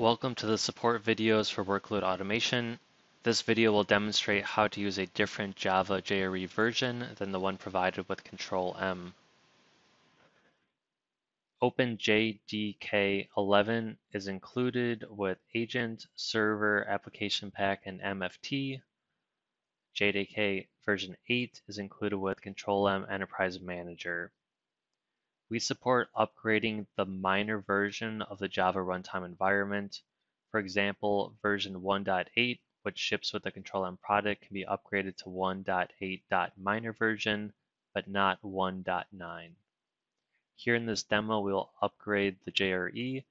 Welcome to the support videos for workload automation. This video will demonstrate how to use a different Java JRE version than the one provided with Control-M. OpenJDK11 is included with Agent, Server, Application Pack, and MFT. JDK version 8 is included with Control-M Enterprise Manager. We support upgrading the minor version of the Java runtime environment. For example, version 1.8, which ships with the Control-M product, can be upgraded to 1.8.minor version, but not 1.9. Here in this demo, we'll upgrade the JRE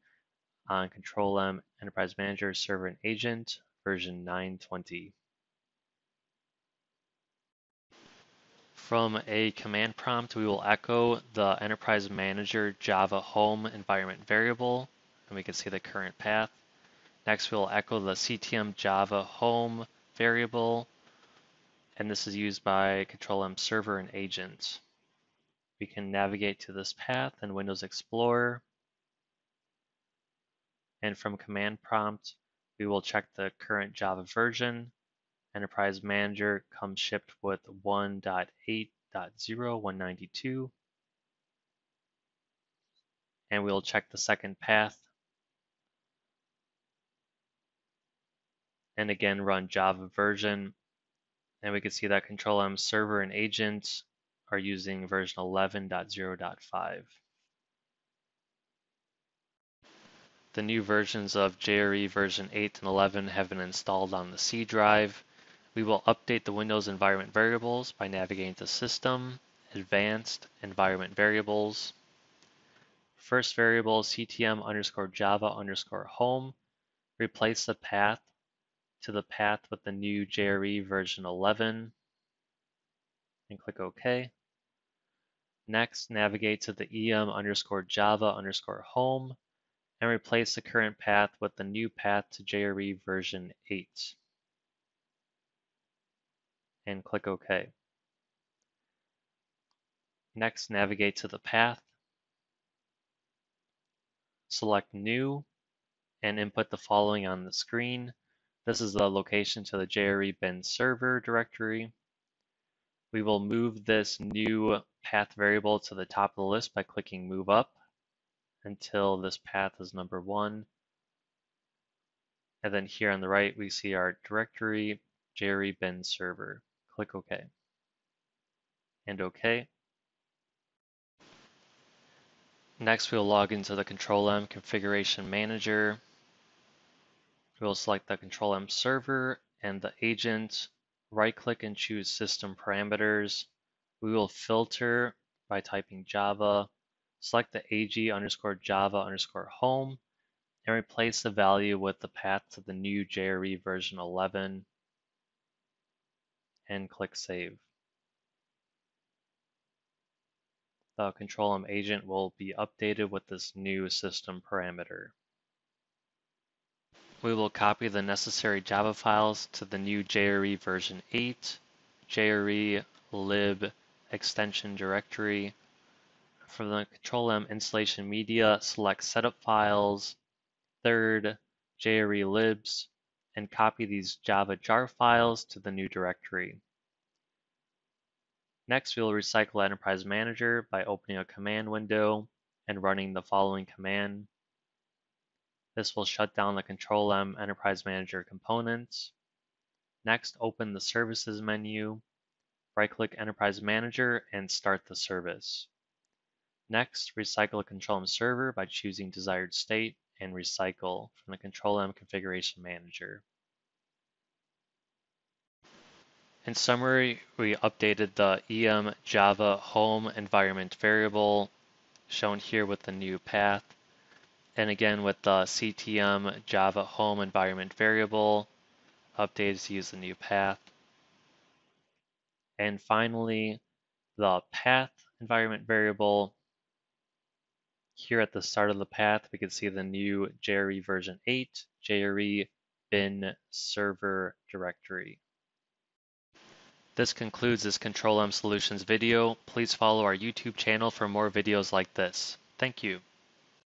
on Control-M Enterprise Manager Server and Agent version 920. From a command prompt, we will echo the Enterprise Manager Java Home environment variable, and we can see the current path. Next, we'll echo the CTM Java Home variable, and this is used by Control-M Server and Agent. We can navigate to this path in Windows Explorer, and from command prompt, we will check the current Java version Enterprise Manager comes shipped with 1.8.0.192. And we'll check the second path. And again, run Java version. And we can see that Control-M server and agent are using version 11.0.5. The new versions of JRE version 8 and 11 have been installed on the C drive. We will update the Windows environment variables by navigating to System, Advanced, Environment Variables. First variable ctm underscore java underscore home. Replace the path to the path with the new JRE version 11 and click OK. Next, navigate to the em underscore java underscore home and replace the current path with the new path to JRE version 8 and click OK. Next, navigate to the path, select New, and input the following on the screen. This is the location to the JRE bin server directory. We will move this new path variable to the top of the list by clicking Move Up until this path is number one. And then here on the right, we see our directory, JRE bin server. Click OK. And OK. Next, we'll log into the Control-M Configuration Manager. We'll select the Control-M server and the agent. Right-click and choose System Parameters. We will filter by typing Java. Select the AG underscore Java underscore home and replace the value with the path to the new JRE version 11 and click Save. The Control-M agent will be updated with this new system parameter. We will copy the necessary Java files to the new JRE version 8, JRE lib extension directory. For the Control-M installation media, select Setup Files, third, JRE libs, and copy these Java jar files to the new directory. Next, we will recycle Enterprise Manager by opening a command window and running the following command. This will shut down the Control-M Enterprise Manager components. Next, open the Services menu, right-click Enterprise Manager, and start the service. Next, recycle a Control-M server by choosing desired state and recycle from the Control-M Configuration Manager. In summary, we updated the EM Java home environment variable shown here with the new path. And again with the CTM Java home environment variable updated to use the new path. And finally, the path environment variable here at the start of the path, we can see the new JRE version 8, JRE bin server directory. This concludes this Control-M Solutions video. Please follow our YouTube channel for more videos like this. Thank you.